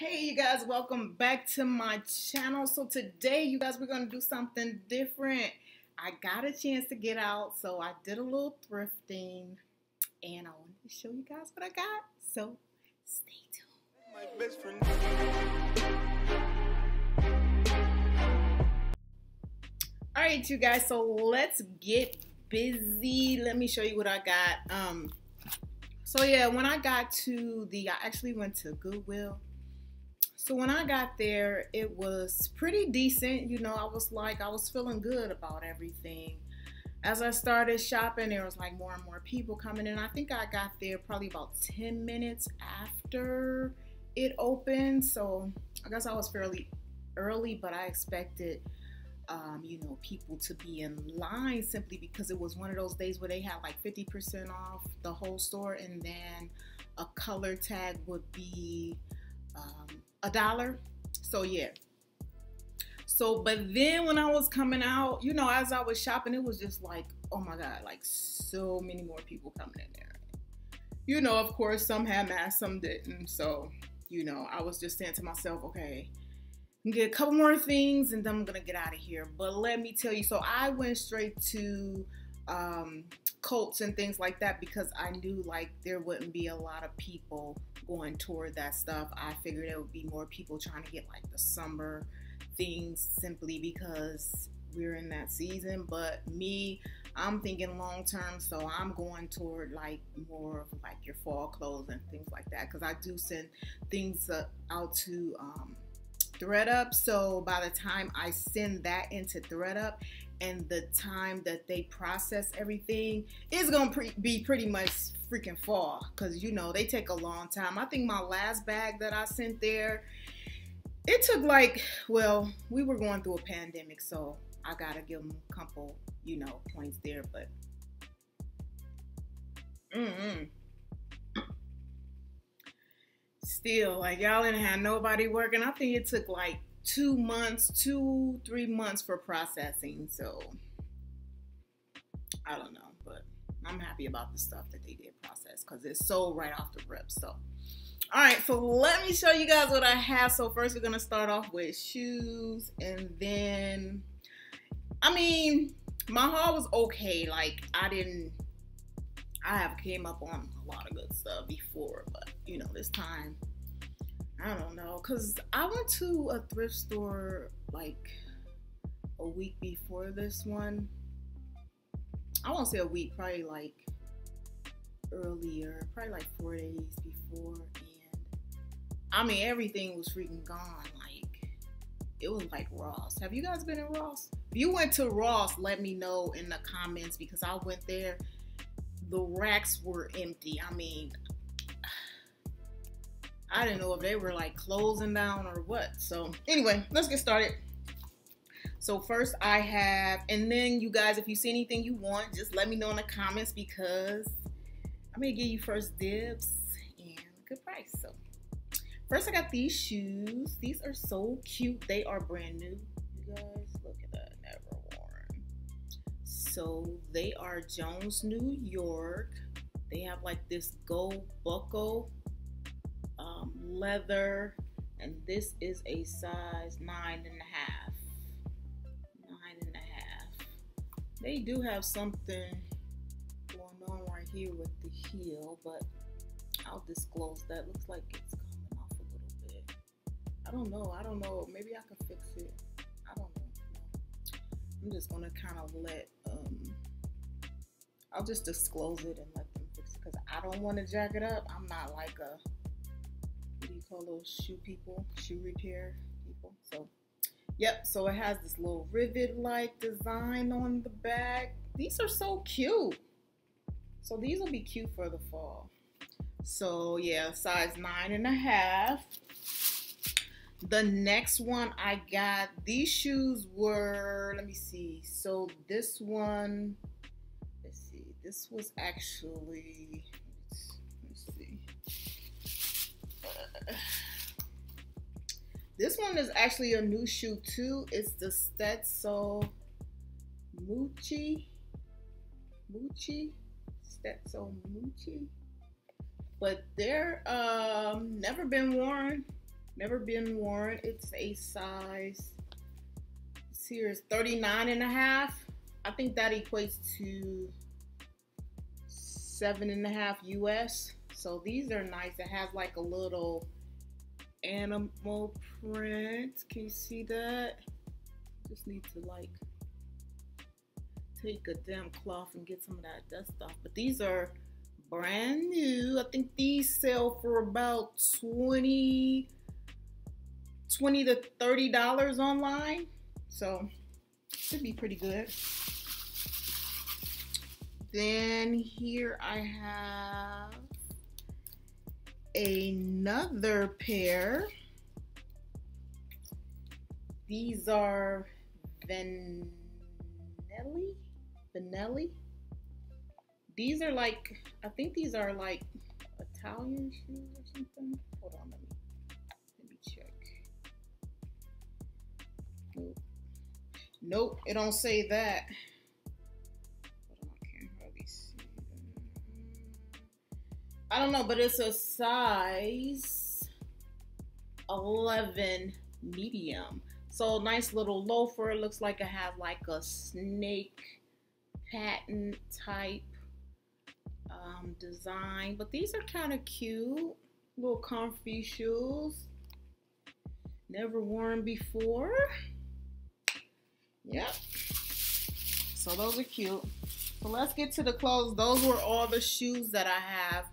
Hey you guys, welcome back to my channel. So today you guys, we're going to do something different. I got a chance to get out, so I did a little thrifting and I wanted to show you guys what I got. So stay tuned. My best friend. All right, you guys, so let's get busy. Let me show you what I got. Um, so yeah, when I got to the, I actually went to Goodwill so when I got there, it was pretty decent. You know, I was like, I was feeling good about everything. As I started shopping, there was like more and more people coming in. I think I got there probably about 10 minutes after it opened. So I guess I was fairly early, but I expected, um, you know, people to be in line simply because it was one of those days where they had like 50% off the whole store and then a color tag would be um, a dollar. So yeah. So, but then when I was coming out, you know, as I was shopping, it was just like, oh my God, like so many more people coming in there. You know, of course, some had masks, some didn't. So, you know, I was just saying to myself, okay, get a couple more things and then I'm gonna get out of here. But let me tell you, so I went straight to um, Kohl's and things like that because I knew like there wouldn't be a lot of people going toward that stuff. I figured there would be more people trying to get like the summer things simply because we're in that season. But me, I'm thinking long term, so I'm going toward like more of like your fall clothes and things like that because I do send things uh, out to um, ThredUp. So by the time I send that into ThredUp and the time that they process everything is gonna pre- be pretty much freaking fall because you know they take a long time. I think my last bag that I sent there, it took like well, we were going through a pandemic, so I gotta give them a couple, you know, points there, but. Mm-mm. Still, like y'all didn't have nobody working. I think it took like two months, two, three months for processing. So I don't know, but I'm happy about the stuff that they did process because it's sold right off the rip. So, all right, so let me show you guys what I have. So first, we're gonna start off with shoes, and then, I mean, my haul was okay. Like I didn't, I have came up on a lot of good stuff before, but you know, this time I don't know, cause I went to a thrift store like a week before this one. I won't say a week, probably like earlier, probably like four days before, and I mean everything was freaking gone. Like it was like Ross. Have you guys been in Ross? If you went to Ross, let me know in the comments because I went there. The racks were empty. I mean, I didn't know if they were like closing down or what. So anyway, let's get started. So first I have, and then you guys, if you see anything you want, just let me know in the comments because I'm gonna give you first dibs and a good price. So first I got these shoes. These are so cute. They are brand new. You guys, So they are Jones, New York. They have like this gold buckle um, leather, and this is a size nine and a half. Nine and a half. They do have something going on right here with the heel, but I'll disclose that. Looks like it's coming off a little bit. I don't know. I don't know. Maybe I can fix it. I'm just gonna kind of let um, I'll just disclose it and let them fix it because I don't want to jack it up. I'm not like a what do you call those shoe people, shoe repair people. So, yep. So it has this little rivet-like design on the back. These are so cute. So these will be cute for the fall. So yeah, size nine and a half. The next one I got, these shoes were, let me see. So this one, let's see, this was actually let's see. this one is actually a new shoe too. It's the Stetso Muchi. Muchi? Stetso Muchi. But they're um, never been worn. Never been worn. It's a size, here is 39 and a half. I think that equates to seven and a half US. So these are nice. It has like a little animal print. Can you see that? Just need to like take a damn cloth and get some of that dust off. But these are brand new. I think these sell for about 20 20 to 30 dollars online. So should be pretty good. Then here I have another pair. These are Vanelli. Vanelli. These are like, I think these are like Italian shoes or something. Hold on, let me, Nope, it don't say that. I don't know, but it's a size 11 medium. So nice little loafer. It looks like it has like a snake pattern type um, design. But these are kind of cute. Little comfy shoes. Never worn before. Yep. So those are cute. So let's get to the clothes. Those were all the shoes that I have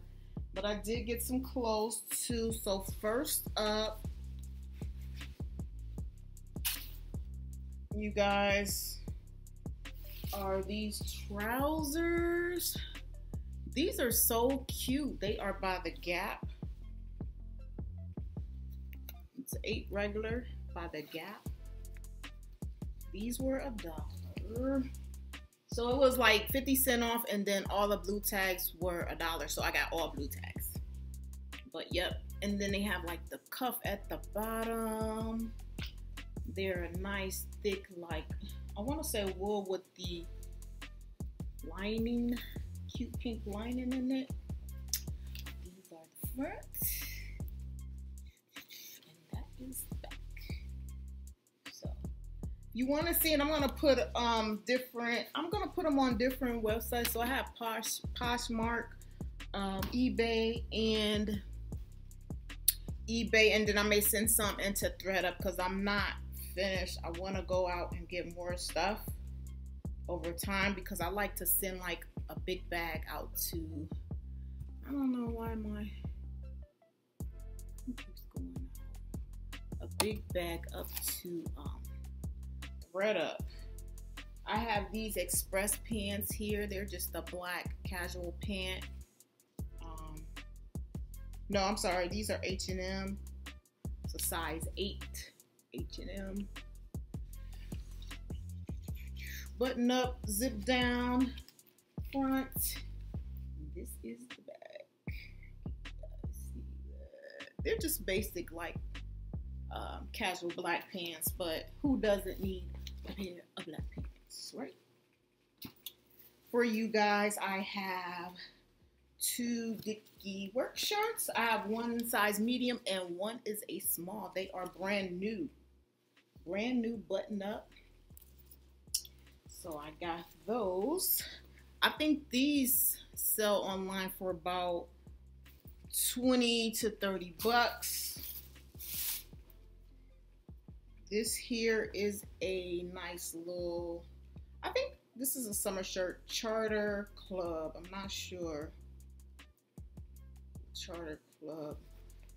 but I did get some clothes too. So first up, you guys, are these trousers. These are so cute. They are by The Gap. It's eight regular by The Gap. These were a dollar. So it was like 50 cent off, and then all the blue tags were a dollar. So I got all blue tags. But yep. And then they have like the cuff at the bottom. They're a nice, thick, like, I want to say wool with the lining, cute pink lining in it. These are the front. You want to see it, I'm gonna put um different. I'm gonna put them on different websites. So I have Posh Poshmark, um, eBay, and eBay, and then I may send some into ThredUp because I'm not finished. I want to go out and get more stuff over time because I like to send like a big bag out to. I don't know why my a big bag up to um up. I have these express pants here. They're just a black casual pant. Um, no, I'm sorry. These are H&M. It's a size 8 H&M. Button up, zip down, front. This is the back. They're just basic like um, casual black pants, but who doesn't need pair of black pants, right? For you guys, I have two Dickie work shirts. I have one size medium and one is a small. They are brand new. Brand new button up. So I got those. I think these sell online for about 20 to 30 bucks. This here is a nice little, I think this is a summer shirt, Charter Club. I'm not sure. Charter Club.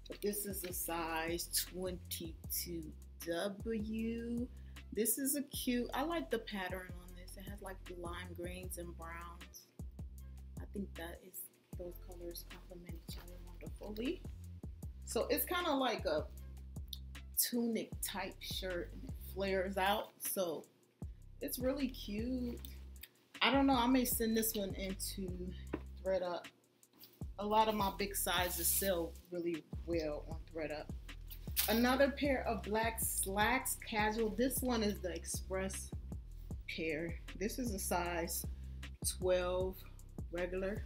But this is a size 22W. This is a cute, I like the pattern on this. It has like lime greens and browns. I think that is, those colors complement each other wonderfully. So it's kind of like a tunic type shirt and it flares out. So it's really cute. I don't know. I may send this one into ThredUp. A lot of my big sizes sell really well on ThredUp. Another pair of black slacks, casual. This one is the express pair. This is a size 12 regular.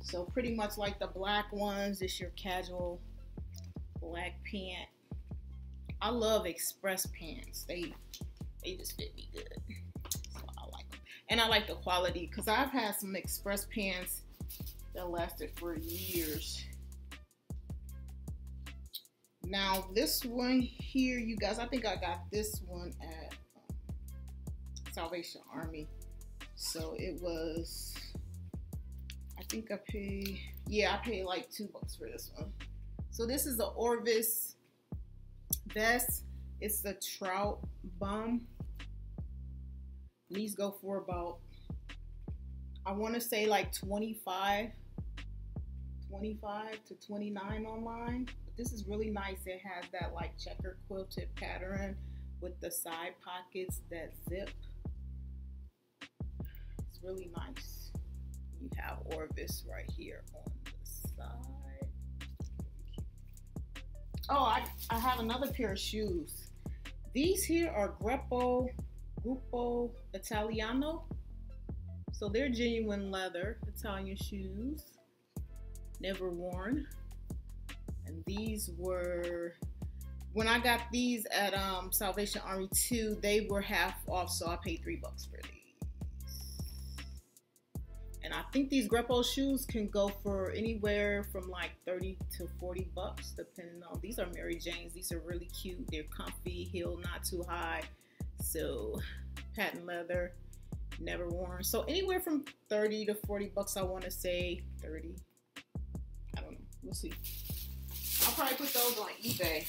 So pretty much like the black ones, it's your casual black pant. I love express pants. They they just fit me good. So I like them. And I like the quality because I've had some express pants that lasted for years. Now this one here, you guys, I think I got this one at um, Salvation Army. So it was, I think I paid, yeah, I paid like two bucks for this one. So this is the Orvis vest. It's the trout bum. These go for about, I want to say like 25, 25 to 29 online. But this is really nice. It has that like checker quilted pattern with the side pockets that zip. It's really nice. You have Orvis right here on the side. Oh, I, I have another pair of shoes. These here are Greppo Gruppo Italiano. So they're genuine leather Italian shoes, never worn. And these were, when I got these at um, Salvation Army 2, they were half off, so I paid three bucks for these. And I think these Greppo shoes can go for anywhere from like 30 to 40 bucks, depending on, these are Mary Janes. These are really cute. They're comfy, heel not too high. So patent leather, never worn. So anywhere from 30 to 40 bucks, I want to say 30. I don't know. We'll see. I'll probably put those on eBay.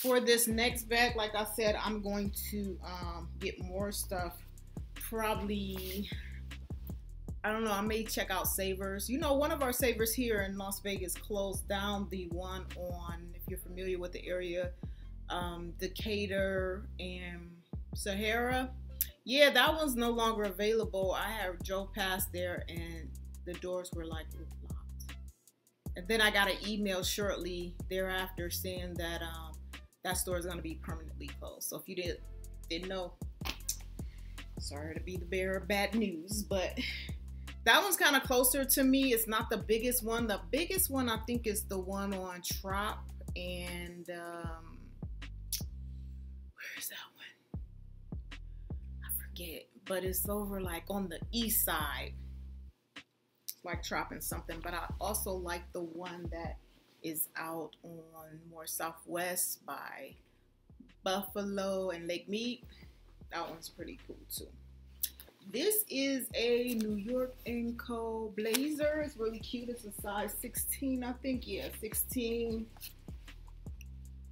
For this next bag, like I said, I'm going to um, get more stuff. Probably, I don't know, I may check out Savers. You know, one of our Savers here in Las Vegas closed down the one on, if you're familiar with the area, um, Decatur and Sahara. Yeah, that one's no longer available. I have drove past there and the doors were like locked. And then I got an email shortly thereafter saying that um, that store is going to be permanently closed. So if you didn't didn't know, sorry to be the bearer of bad news, but that one's kind of closer to me. It's not the biggest one. The biggest one I think is the one on Trop and um, where is that one? I forget, but it's over like on the east side, like dropping something. But I also like the one that is out on more southwest by Buffalo and Lake Mead. That one's pretty cool too. This is a New York & Co. blazer. It's really cute. It's a size 16, I think. Yeah, 16.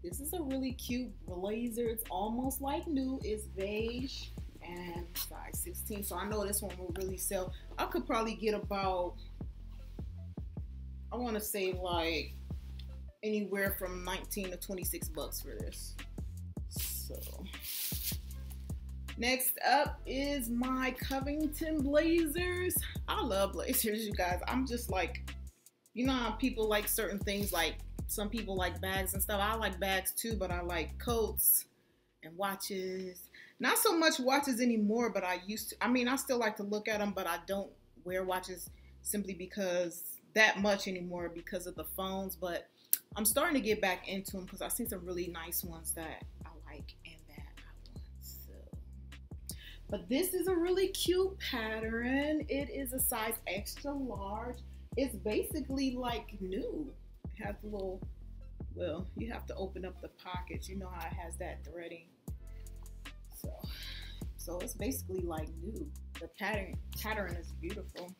This is a really cute blazer. It's almost like new. It's beige and size 16. So I know this one will really sell. I could probably get about, I want to say like anywhere from 19 to 26 bucks for this. So next up is my Covington blazers. I love blazers, you guys. I'm just like, you know how people like certain things like some people like bags and stuff. I like bags too, but I like coats and watches not so much watches anymore, but I used to. I mean, I still like to look at them, but I don't wear watches simply because that much anymore because of the phones. But I'm starting to get back into them because I see some really nice ones that but this is a really cute pattern. It is a size extra large. It's basically like new. It has a little. Well, you have to open up the pockets. You know how it has that threading so, so it's basically like new. The pattern pattern is beautiful.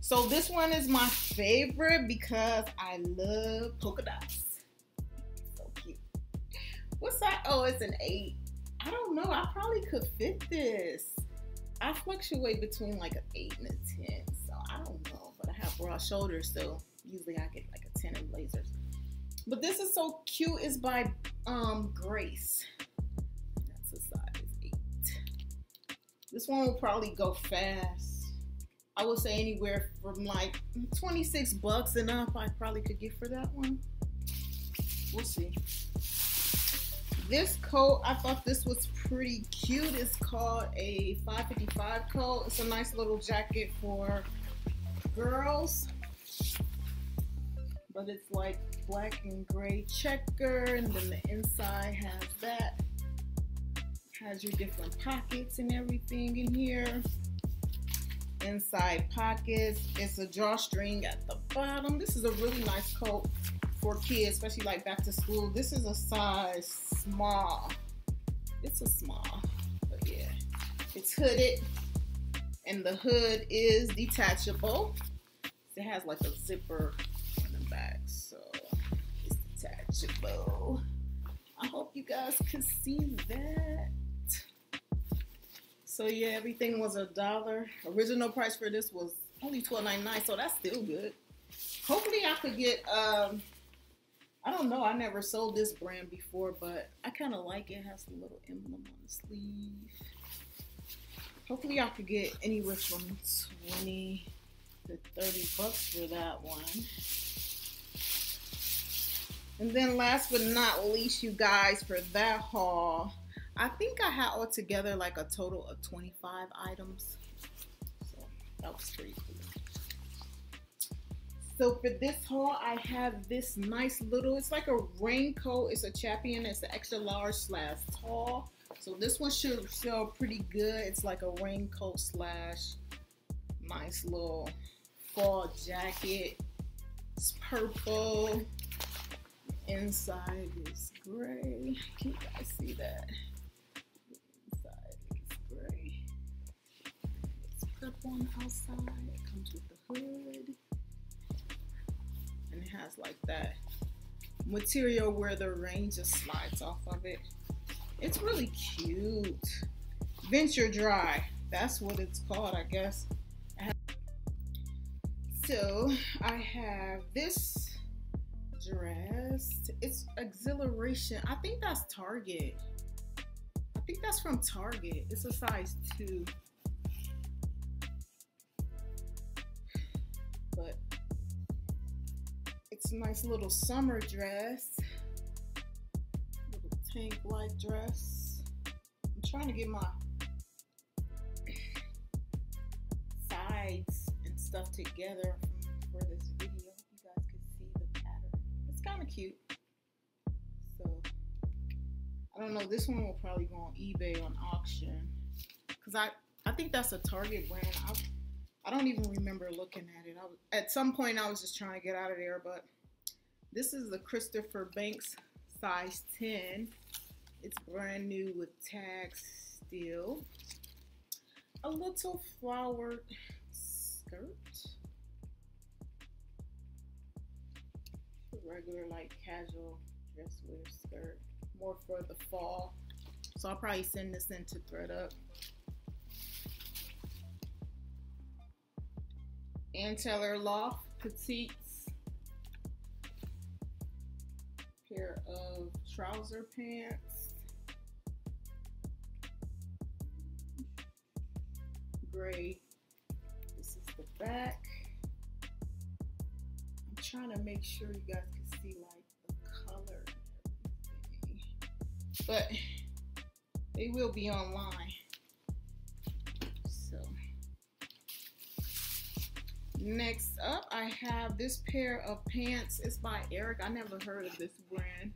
So this one is my favorite because I love polka dots. So cute. What's that? Oh, it's an eight. Don't know. I probably could fit this. I fluctuate between like an eight and a 10. So I don't know. But I have broad shoulders, so usually I get like a 10 in blazers. But this is so cute. It's by um, Grace. This one will probably go fast. I would say anywhere from like 26 bucks and up I probably could get for that one. We'll see. This coat, I thought this was pretty cute. It's called a 555 coat. It's a nice little jacket for girls. but it's like black and gray checker, and then the inside has that. Has your different pockets and everything in here. Inside pockets. It's a drawstring at the bottom. This is a really nice coat for kids, especially like back to school. This is a size small. It's a small, but yeah. It's hooded, and the hood is detachable. It has like a zipper in the back, so it's detachable. I hope you guys can see that. So yeah, everything was a dollar. Original price for this was only $12.99, so that's still good. Hopefully I could get um I don't know. I never sold this brand before, but I kind of like it. it. has a little emblem on the sleeve. Hopefully, I could get anywhere from 20 to 30 bucks for that one. And then last but not least, you guys, for that haul, I think I had altogether like a total of 25 items. So that was pretty cool. So for this haul, I have this nice little, it's like a raincoat. It's a champion. It's an extra large slash tall. So this one should sell pretty good. It's like a raincoat slash nice little fall jacket. It's purple. Inside is gray. Can you guys see that? Inside is gray. It's purple on the outside. It comes with the hood has like that material where the rain just slides off of it. It's really cute. Venture Dry. That's what it's called, I guess. So I have this dress. It's Xhilaration. I think that's Target. I think that's from Target. It's a size two. Nice little summer dress. Little tank like dress. I'm trying to get my sides and stuff together for this video. You guys can see the pattern. It's kind of cute. So, I don't know. This one will probably go on eBay on auction. Because I, I think that's a Target brand. I, I don't even remember looking at it. Was, at some point, I was just trying to get out of there, but this is the Christopher Banks size 10. It's brand new with tags still. A little flowered skirt. Regular like casual dress wear skirt. More for the fall. So I'll probably send this in to thredUP. Ann Taylor Loft Petite pair of trouser pants. Gray. This is the back. I'm trying to make sure you guys can see like the color But they will be online. Next up, I have this pair of pants. It's by Eric. I never heard of this brand.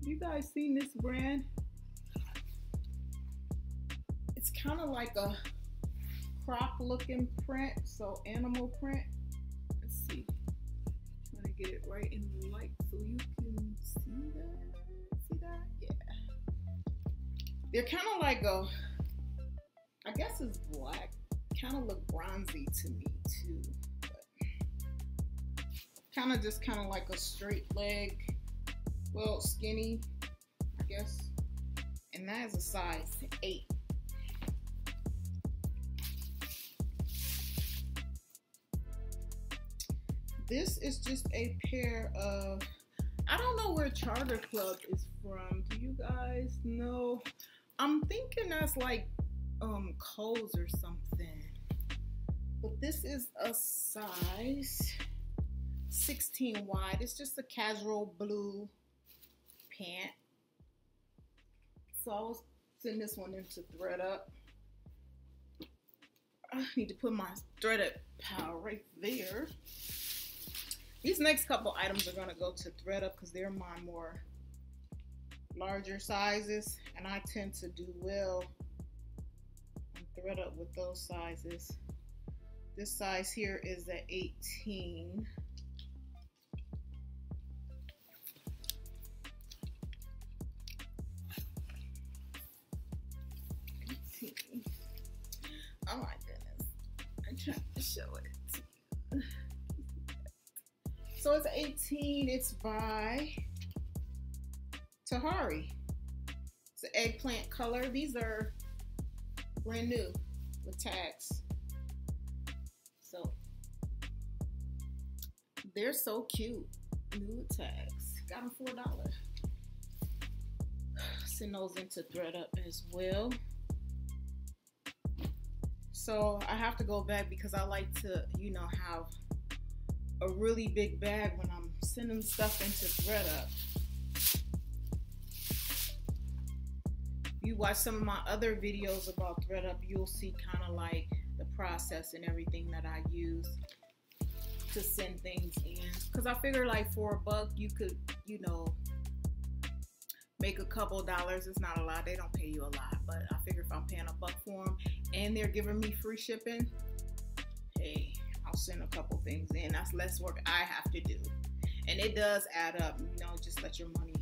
You guys seen this brand? It's kind of like a crop looking print, so animal print. Let's see. I'm trying to get it right in the light so you can see that. See that? Yeah. They're kind of like a, I guess it's black kind of look bronzy to me too. Kind of just kind of like a straight leg, well, skinny, I guess. And that is a size 8. This is just a pair of, I don't know where Charter Club is from. Do you guys know? I'm thinking that's like um Kohl's or something. But this is a size 16 wide. It's just a casual blue pant. So I will send this one into thredUP. I need to put my thredUP pile right there. These next couple items are gonna go to thredUP because they're my more larger sizes and I tend to do well on thredUP with those sizes. This size here is at 18. Oh my goodness. I'm trying to show it So it's 18. It's by Tahari. It's an eggplant color. These are brand new with tags. They're so cute. New tags. Got them for a dollar. Send those into thredUP as well. So I have to go back because I like to, you know, have a really big bag when I'm sending stuff into thredUP. If you watch some of my other videos about thredUP, you'll see kind of like the process and everything that I use to send things in. Because I figure like for a buck, you could, you know, make a couple dollars. It's not a lot. They don't pay you a lot. But I figure if I'm paying a buck for them and they're giving me free shipping, hey, I'll send a couple things in. That's less work I have to do. And it does add up. You know, just let your money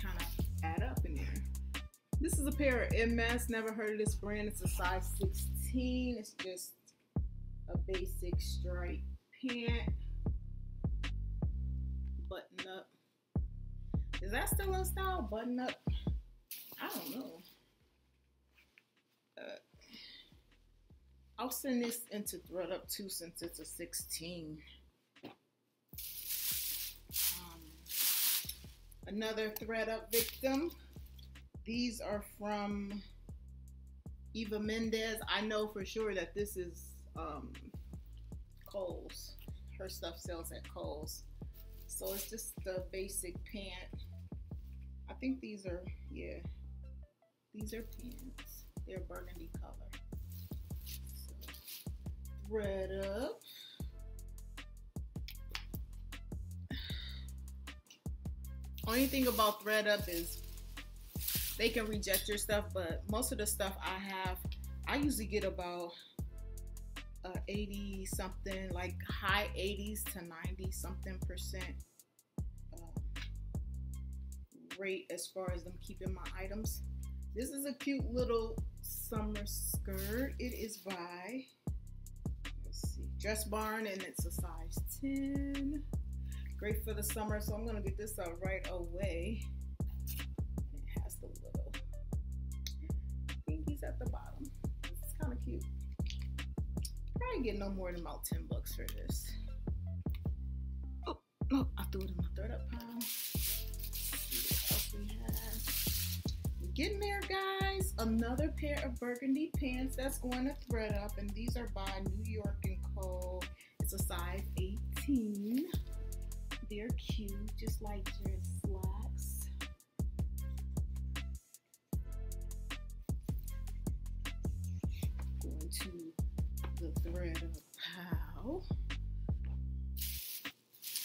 kind of add up in there. This is a pair of MS. Never heard of this brand. It's a size 16. It's just a basic stripe pant. Button up. Is that still in style? Button up? I don't know. Uh, I'll send this into ThredUp too since it's a 16. Um, another thredUP victim. These are from Eva Mendes. I know for sure that this is um, Kohl's. Her stuff sells at Kohl's. So it's just the basic pant. I think these are, yeah, these are pants. They're burgundy color. So, thredUP. Only thing about ThredUp is they can reject your stuff, but most of the stuff I have, I usually get about 80 something, like high 80s to 90 something percent uh, rate as far as them keeping my items. This is a cute little summer skirt. It is by, let's see, Dress Barn and it's a size 10. Great for the summer, so I'm gonna get this out right away. It has the little pinkies at the bottom. It's kind of cute. Probably get no more than about 10 bucks for this. Oh, no, I threw it in my pile. we have. We're getting there, guys. Another pair of burgundy pants that's going to ThredUp, and these are by New York and Co. It's a size 18. They're cute, just like dress slacks. Pile.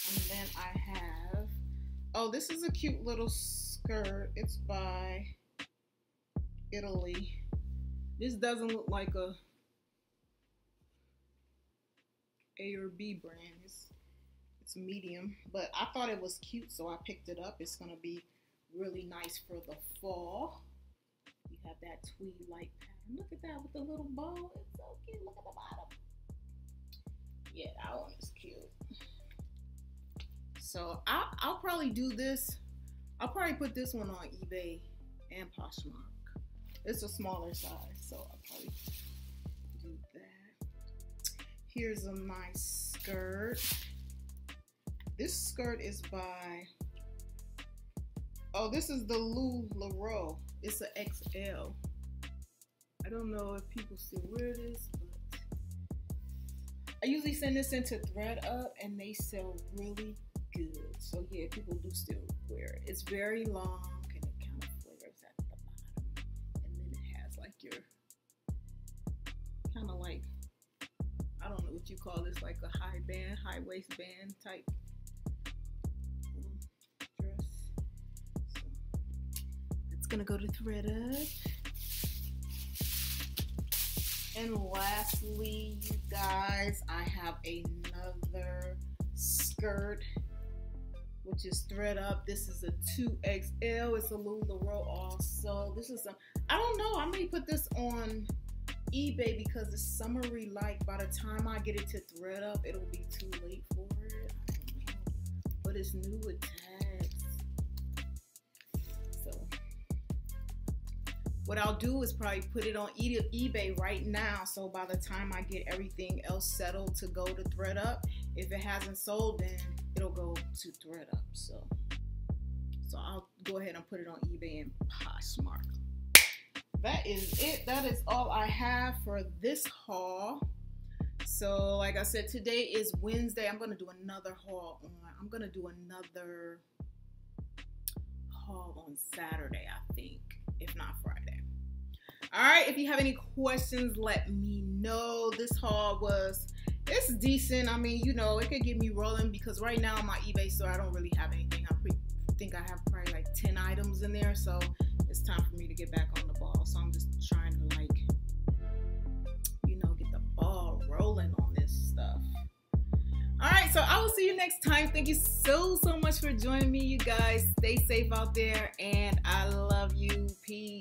And then I have, oh, this is a cute little skirt. It's by Italy. This doesn't look like a A or B brand. It's it's medium, but I thought it was cute, so I picked it up. It's gonna be really nice for the fall. You have that tweed light pattern. Look at that with the little bow. It's so cute. Look at the bottom. Yeah, that one is cute. So I'll, I'll probably do this. I'll probably put this one on eBay and Poshmark. It's a smaller size, so I'll probably do that. Here's a nice skirt. This skirt is by, oh, this is the LuLaRoe. It's an XL. I don't know if people still wear this, I usually send this into ThredUp and they sell really good. So yeah, people do still wear it. It's very long and it kind of flares at the bottom. And then it has like your kind of like, I don't know what you call this, like a high band, high waistband type um, dress. It's gonna go to ThredUp. And lastly, you guys, I have another skirt, which is ThredUp. This is a 2XL. It's a LuLaRoe also. This is some, I don't know, I may put this on eBay because it's summery like. By the time I get it to ThredUp, it'll be too late for it. But it's new with tags. What I'll do is probably put it on eBay right now. So by the time I get everything else settled to go to ThredUp, if it hasn't sold, then it'll go to ThredUp. So, so I'll go ahead and put it on eBay and Poshmark that is it. That is all I have for this haul. So, like I said, today is Wednesday. I'm gonna do another haul on. I'm gonna do another haul on Saturday, I think, if not. All right. If you have any questions, let me know. This haul was it's decent. I mean, you know, it could get me rolling because right now on my eBay store, I don't really have anything. I think I have probably like 10 items in there. So it's time for me to get back on the ball. So I'm just trying to like, you know, get the ball rolling on this stuff. All right, so I will see you next time. Thank you so, so much for joining me, you guys. Stay safe out there, and I love you. Peace.